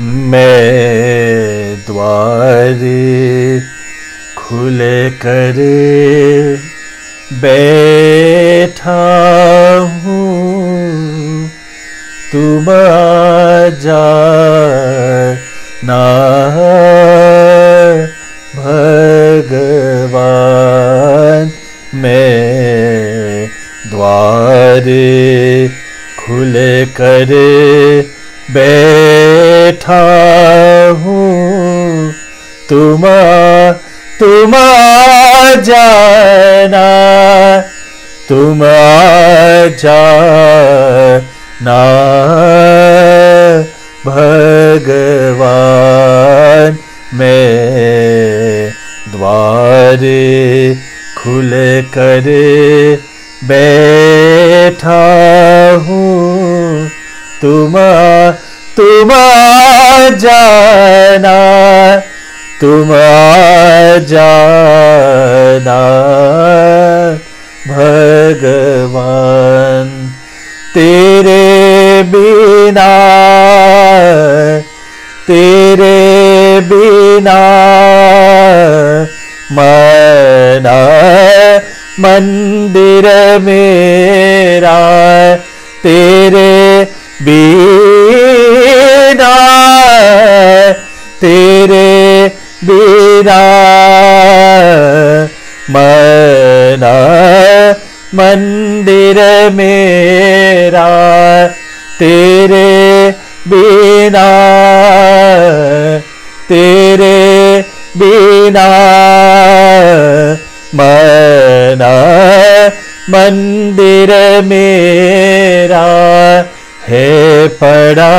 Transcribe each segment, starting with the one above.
मैं द्वारे खुले करे बैठा हूँ। तुम जा ना भगवान। मैं द्वारे खुले करे बैठा हूँ। तुम तुम जाना तुम जाना, भगवान मैं द्वारे खुले करे बैठा हूँ। तुम तुम जाना तुम जाना भगवान तेरे बिना तेरे बिना मना मंदिर मेरा तेरे बिना बिना मना, मंदिर मेरा तेरे बिना तेरे बिना मना, मंदिर मेरा है पड़ा,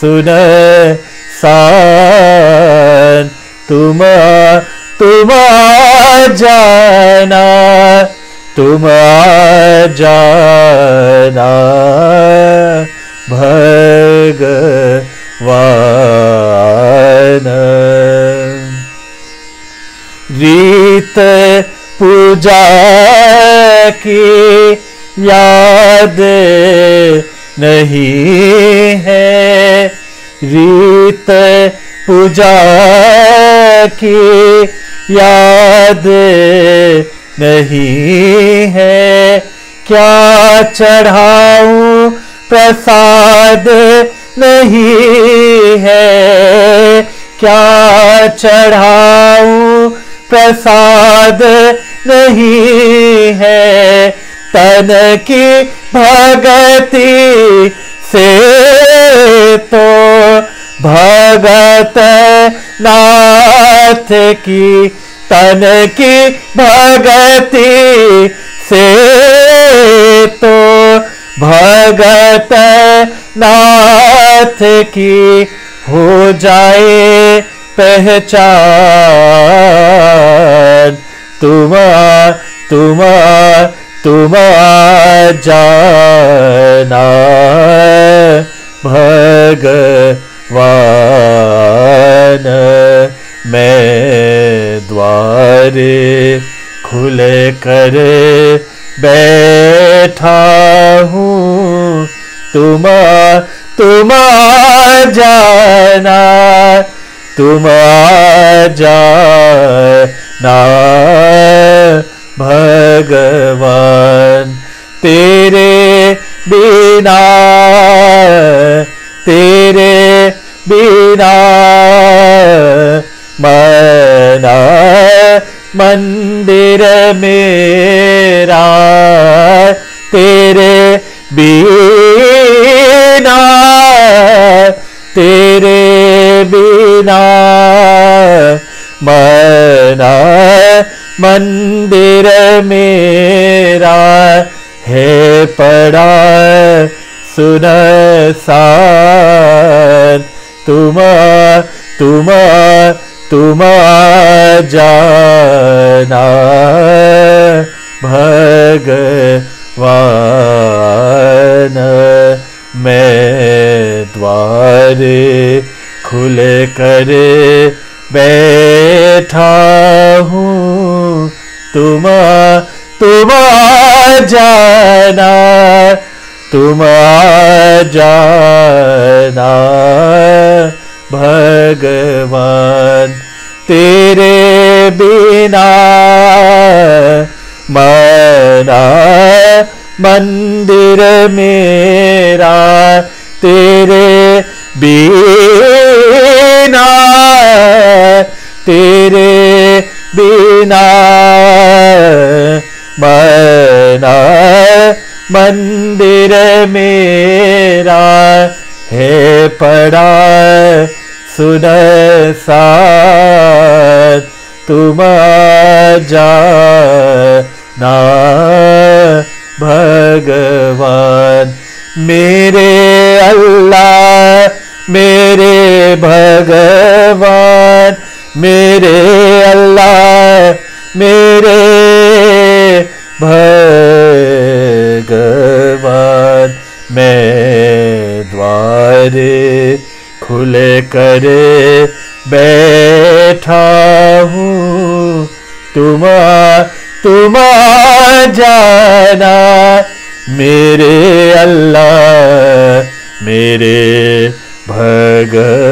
सुन सान तुम तुम जाना तुम जाना। भगवान। रीत पूजा की याद नहीं है। रीत पूजा की याद नहीं है। क्या चढ़ाऊं प्रसाद नहीं है? क्या चढ़ाऊं प्रसाद नहीं है? तन की भगति से भगत नाथ की, तन की भगति से तो भगत नाथ की हो जाए पहचान। तुम तुम तुम जाना। भगवान मैं द्वारे खुले करे बैठा हूँ। तुम तुम जाना तुम जाना भगवान। तेरे बिना बिना मना, मंदिर मेरा तेरे बिना तेरे बिना मना, मंदिर मेरा है पड़ा सुन सान तुम तुम तुम जाना भगवान मैं द्वारे खुले करे बैठा हूँ। तुम तुम जाना तुम जाना भगवान। तेरे बिना मना मंदिर मेरा तेरे बिना तेरे बिना मंदिर मेरा है पड़ा सुन साथ तुम जाना भगवान। मेरे अल्लाह भगवान मैं द्वारे खुले करे बैठा हूँ। तुम तुम जाना मेरे अल्लाह मेरे भगवान।